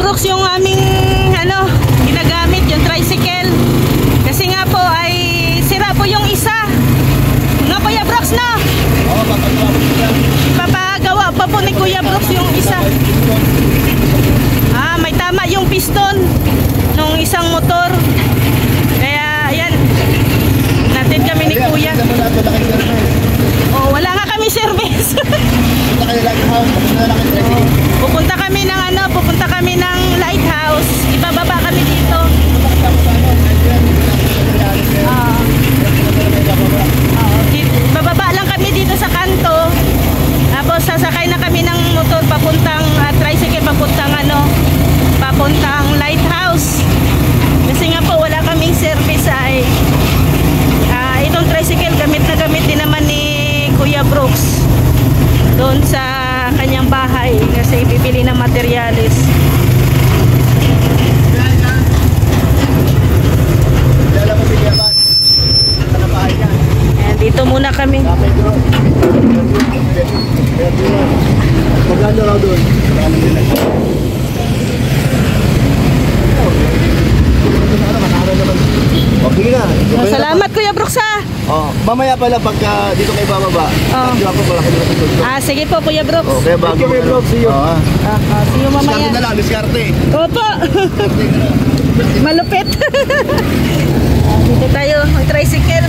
Brooks yung aming ano, ginagamit, yung tricycle. Kasi nga po ay sira po yung isa. Nga Kuya Brooks na. Oo. Papagawa pa po ni Kuya Brooks yung isa. Ah, may tama yung piston nung isang motor. Kaya ayan. Natin kami ni Kuya. Tingnan mo na ito, laki service. Oh, wala nga kami service. Punta kayo lagi house, pupunta na lang kayo tricycle. pupunta kami ng ano, pupunta kami ng lighthouse. Ibababa kami dito. Ah. Oo, di- bababa lang kami dito sa kanto. Tapos sasakay na kami ng motor papuntang ah, tricycle papuntang ano, papuntang lighthouse. Kasi nga po wala kaming service ay ah, itong tricycle gamit na gamit din naman ni Kuya Brooks doon sa kanyang bahay kasi bibili ng materyales. Dala mo bigyan ba? Sa nabahay niya. Ayan, dito muna kami. Kapay bro. Magkano raw doon? Magkano din lang. Okay na. Okay na. Salamat Kuya Brooks ha. Oh, mamaya pala pagka dito kayo bababa, Oh. oh. ako pala kayo sa tulog. Ah, sige po Kuya Brooks. Okay, bago. Thank you, bro. See you. Oh, Ah, ah, see you Diskarte mamaya. na lang, diskarte. Opo. Malupit. Ah, dito tayo, may tricycle.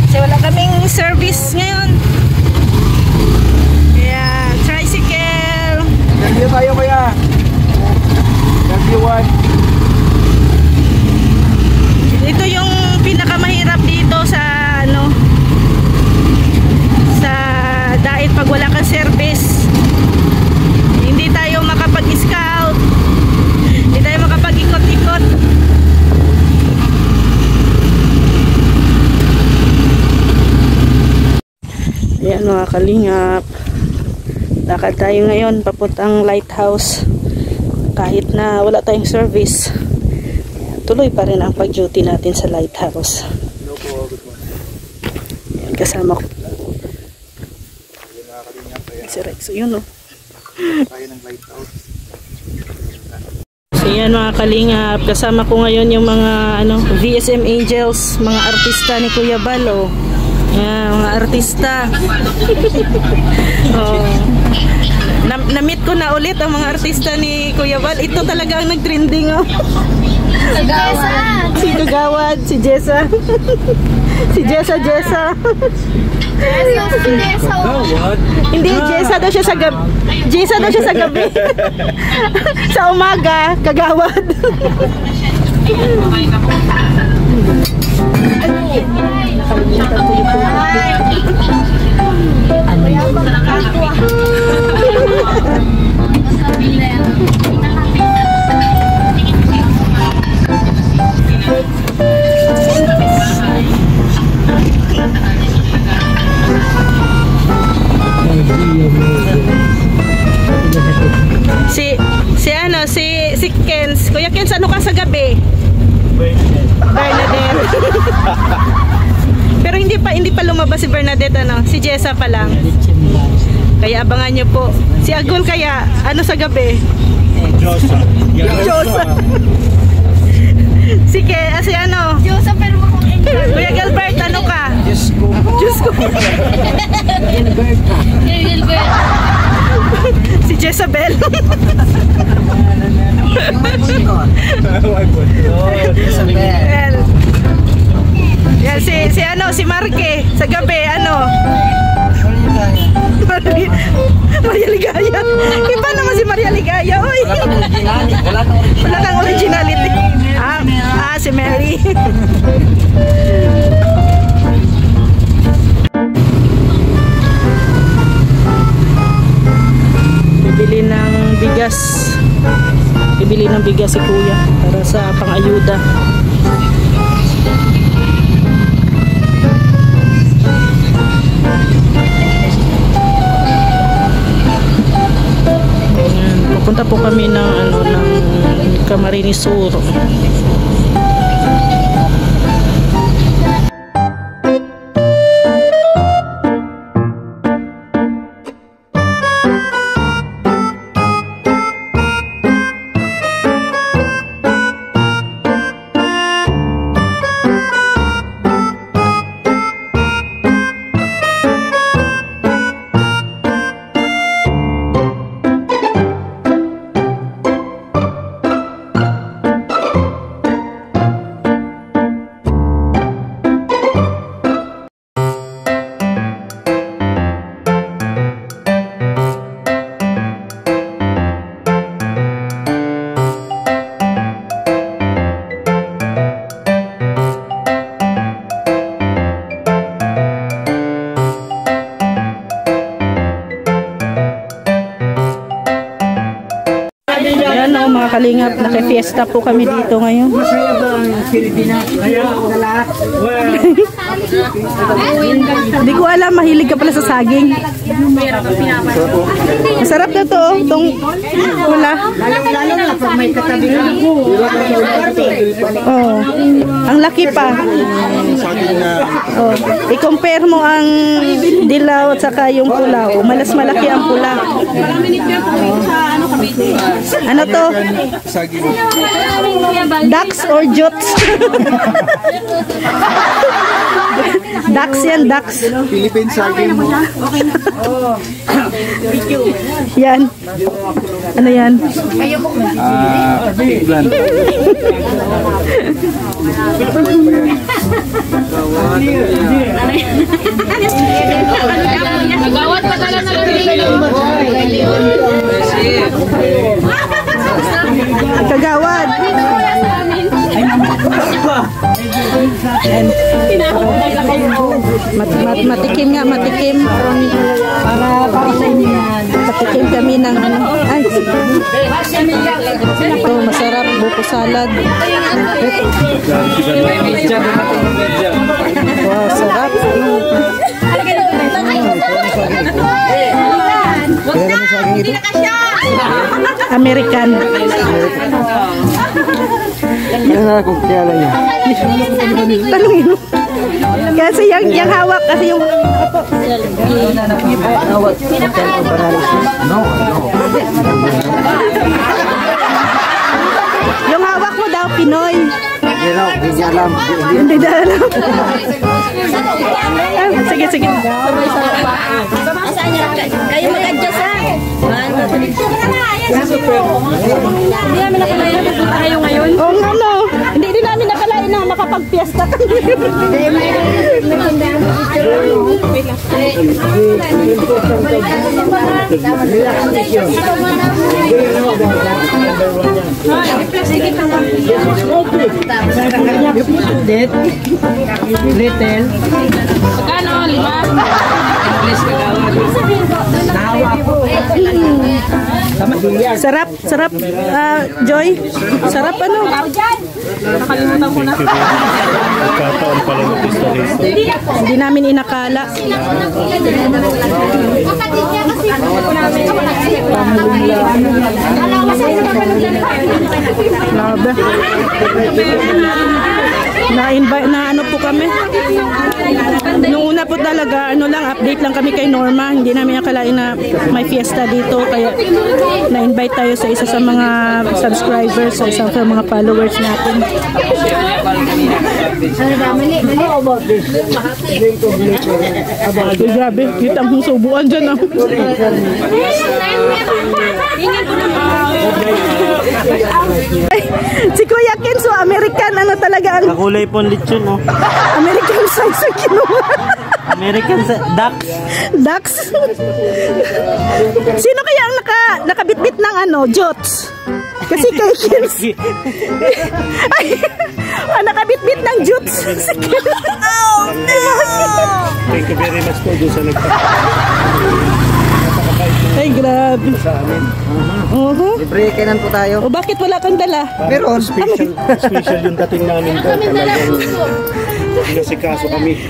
Kasi wala kaming service ngayon. Kaya, tricycle. Review tayo kuya. Review one. Ito yung pinakamahirap dito sa ano sa dahil pag wala kang service hindi tayo makapag-scout hindi tayo makapag-ikot-ikot. Ayan mga kalingap. Lakad tayo ngayon papuntang lighthouse. Kahit na wala tayong service tuloy pa rin ang pag-duty natin sa lighthouse. No po, good morning. Yan, kasama ko si Rex. Yun o. lighthouse. So yan mga kalingap, kasama ko ngayon yung mga ano, VSM Angels, mga artista ni Kuya Balo. Yan, mga artista. oh. Na, na-meet ko na ulit ang mga artista ni Kuya Bal. Ito talaga ang nag-trending oh. Si Kagawad, si Jessa. si Jessa Jessa. Hindi, Jessa daw siya sa gabi. Jessa daw siya sa gabi. sa umaga, kagawad. Nakalimutan ko Kuya Kens, ano ka sa gabi? Bernadette. Pero hindi pa hindi pa lumabas si Bernadette ano, si Jessa pa lang. Kaya abangan niyo po. Si Agon kaya ano sa gabi? Josa. Josa. si Ke, si ano? Diyosa pero mo kong enjoy. Kuya Gilbert, ano ka? Diyos ko. Diyos ko. Gilbert. Si Jezabel. Well, yan si si ano si Marque sa gabi ano? Maria, Ligaya. Iba naman si Maria Ligaya oy. Wala kang originality. Ah, ah si Mary bibili ng bigas. Bibili ng bigas si kuya para sa pangayuda. Ayan, pupunta po kami ng ano ng Camarines Sur Kalingap, naka-fiesta po kami dito ngayon. Masaya ba ang Pilipinas? Hindi ko alam, mahilig ka pala sa saging. Masarap na to, oh, tong pula. Lalo na pag may katabi ka. Oh, ang laki pa. Oh, i-compare mo ang dilaw at saka yung pula. Oh, malas malaki ang pula. Ano to? Ducks or jutes? ducks yan, ducks. Philippine saging mo. Yan. Ano yan? Ah, England. Nagawat pa tala na lang Kagawad. Mat, mat, matikim nga, matikim. Para, para sa inyo Matikim kami ng ano. Ay, ito, masarap. Buko salad. Wow, sarap. American. Yan na kung kilala niya. Tanungin mo. Kasi yung, yung hawak, kasi yung... No, no. Yung hawak mo daw, Pinoy. Hindi na, hindi niya alam. Hindi na alam. Ah, sige, sige. Kayo mag-adjust ha. Hindi namin nakalayan na kayo ngayon. Oo nga no. Hindi namin nakalain na makapag-fiesta kami. Magkano? Lima? sarap, sarap. Ah, Joy, sarap ano? Kataon pala ng pista rito. Hindi namin inakala. Grabe. Na-invite na ano po kami. Nung una po talaga, ano lang, update lang kami kay Norma. Hindi namin akalain na may fiesta dito. Kaya na-invite tayo sa isa sa mga subscribers, sa isa sa mga followers natin. Ay, grabe, kita mong subuan dyan ah. Ay, si Kuya Kenzo, American, ano talaga ang Kulay po ang lechon, oh. American size ang kinuha. American sa duck. Ducks. Sino kaya ang naka, nakabitbit ng ano, jots? Kasi kay Kenzo. Ay, ah, nakabitbit ng jots. Si Kenzo. Oh, no! Thank you very much po doon sa nagpa... Ay, grabe. sa amin. Oo. Libre kainan po tayo. O bakit wala kang dala? Meron. Special, special yung dating namin doon. Talagang nasikaso kami.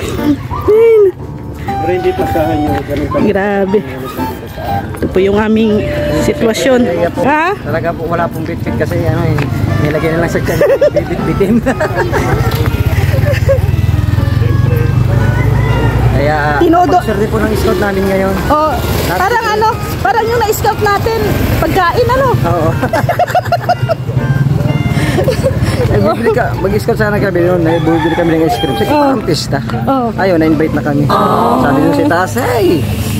Pero hindi pagkahan yung ganun kami. Grabe. Ito po yung aming sitwasyon. Ha? Talaga po wala pong bitbit kasi ano eh. Nilagay na lang sa tiyan. Bibit-bitin. Kaya Tinodo. swerte po ng scout namin ngayon. Oh, parang ano, parang yung na-scout natin, pagkain ano. Oo. Eh, bibili ka, mag-scout sana kami noon, eh, bumibili kami ng ice cream. Sige, Oo. parang pista. Oo. Ayun, na-invite na kami. Sabi nung si Tas,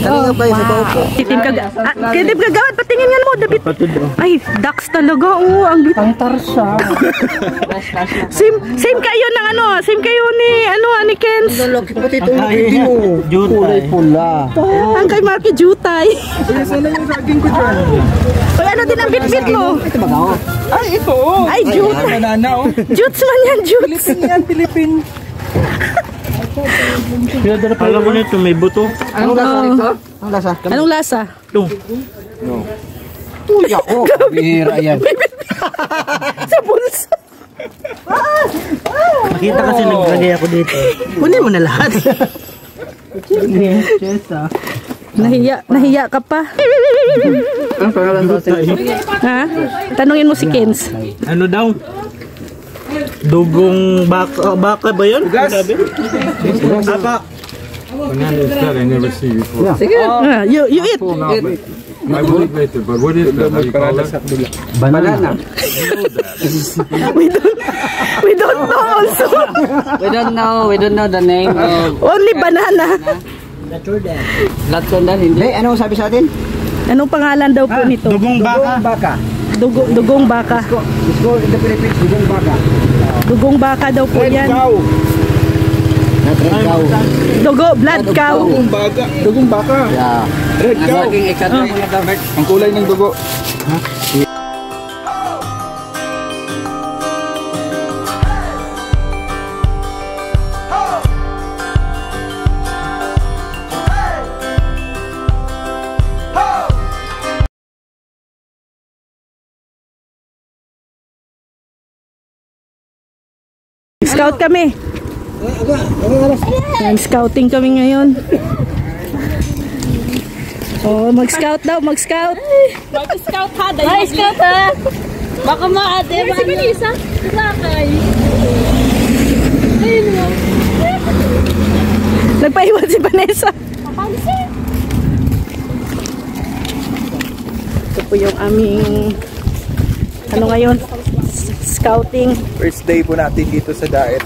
hey, kanina kayo kaupo. Titim ka, ah, titim ka gawad, patingin nga mo, David. Ay, ducks talaga, oo, ang bit. Ang tarsa. same, same kayo ng ano, same kayo ni, ano, ni Kenz. Laki pati itong hindi mo. Kulay pula. Ang kay Marky Jutay. Sana yung saging ko dyan. Ay, ano din ang bit-bit mo? Ito ba ako? Ay, ito. Ay, Jut. Banana, oh. Juts man yan, Juts. Yan, Pilipin. Alam mo nito, may buto. Anong lasa nito? Anong lasa? Anong lasa? Ito. Uy, ako. Bihira yan. Sa bulsa. Makita kasi naglagay ako dito. Kunin mo na lahat. Nahiya, nahiya ka pa. Ang pangalan mo? Ha? Tanungin mo si Kens. Ano daw? Dugong baka, baka ba yun? Ugas? Apa? Banana is that I never see before. Ah, you, you eat. Oh, no, but I will eat later. But what is that? How you call it? Banana. We don't, we don't know also. We don't know, we don't know the name of Only banana. Latson hindi. Hey, ano sabi sa atin? Anong pangalan daw po nito? Dugong baka? baka. Dugo, dugong baka. Let's go in the Philippines, dugong baka. Dugong baka daw po yan. Not red cow. Dugo, blood cow. Dugong baka. Yeah. Red cow. Dapat. Ang kulay ng dugo. Scout kami. Yan, scouting kami ngayon. Oh, mag-scout daw, mag-scout. Mag-scout ha. Ay, scout ha. Baka maate. Si Melissa. Lakay. Ayun mo. Nagpaiwan si Vanessa. Ito po yung aming ano ngayon? Scouting. First day po natin dito sa Daet.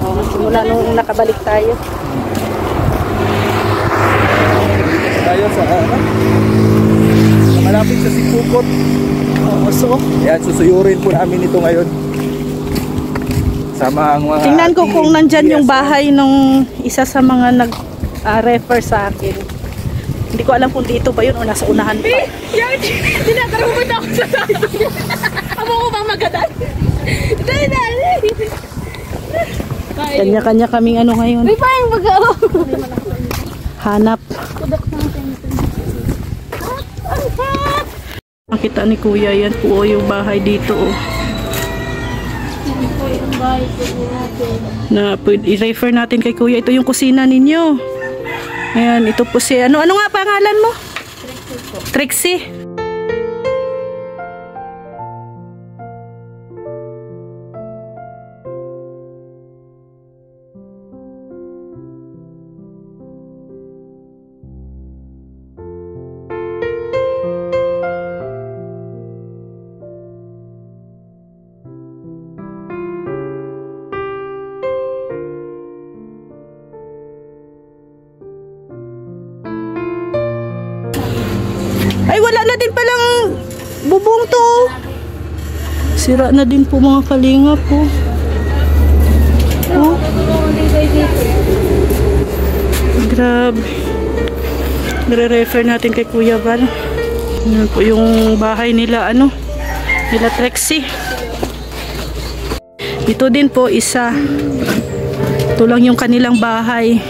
Oh, simula nung nakabalik tayo. Tayo sa ano? Malapit sa Sipukot. Oo, so, Ayan, susuyurin po namin ito ngayon. Sama ang mga... tingnan ko kung nandyan yung bahay nung isa sa mga nag-refer sa akin. Hindi ko alam kung dito ba yun o nasa unahan pa. Yan. Tinatanong mo ako sa Amo ko bang magadan? Dali, dali. Kanya-kanya kaming ano ngayon. May parang baga. Hanap. Nakita ni Kuya yan po yung bahay dito oh. Na i-refer natin kay Kuya. Ito yung kusina ninyo. Ayan, ito po si ano ano nga pangalan mo? Trixie. Ay, Sira na din po mga kalingap po. Oh. Grabe. Nire-refer natin kay Kuya Val. Yan po yung bahay nila, ano, nila Trexie. Ito din po, isa. Ito lang yung kanilang bahay.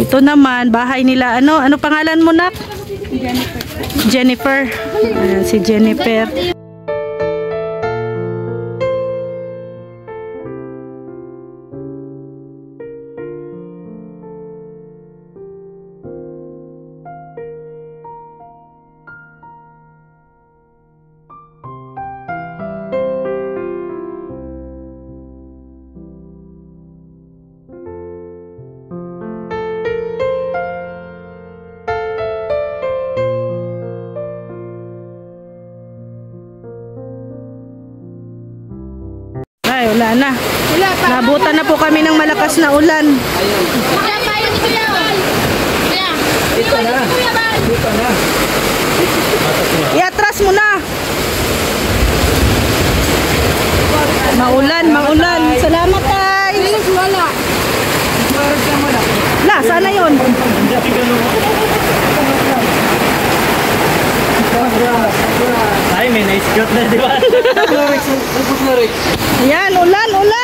Ito naman, bahay nila, ano, ano pangalan mo, Nak? Jennifer. Ayan, si Jennifer. Nabutan na po kami ng malakas na ulan. Wala pa yun, Kuya. Kuya. Dito na. Iatras mo na. Maulan, maulan. Salamat, tay. Wala. La, sana yon. Ay, may nice shot na, di ba? Yan, ulan, ulan.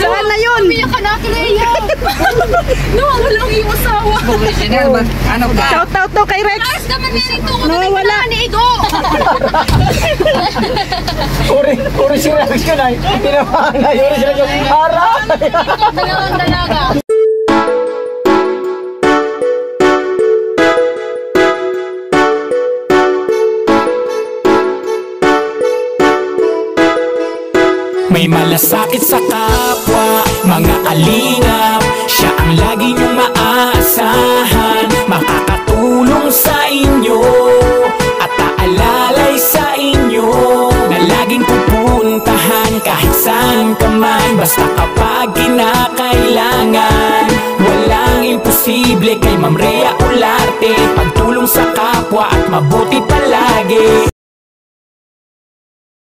Saan na yun? Umiyak ka na, Clea. Nawawala ang iyong asawa. Shout out to kay Rex. Ayos naman yan ito. Kung Nawawala. ni Igo. Uri, uri si Rex yun ay. Tinamaan na yun sila yung harap. Dalawang dalaga. May malasakit sa kapwa, mga alingap Siya ang lagi niyong maaasahan Makakatulong sa inyo At aalalay sa inyo Na laging pupuntahan kahit saan ka man. Basta kapag kinakailangan Walang imposible kay Ma'am Rhea Olarte. Pagtulong sa kapwa at mabuti palagi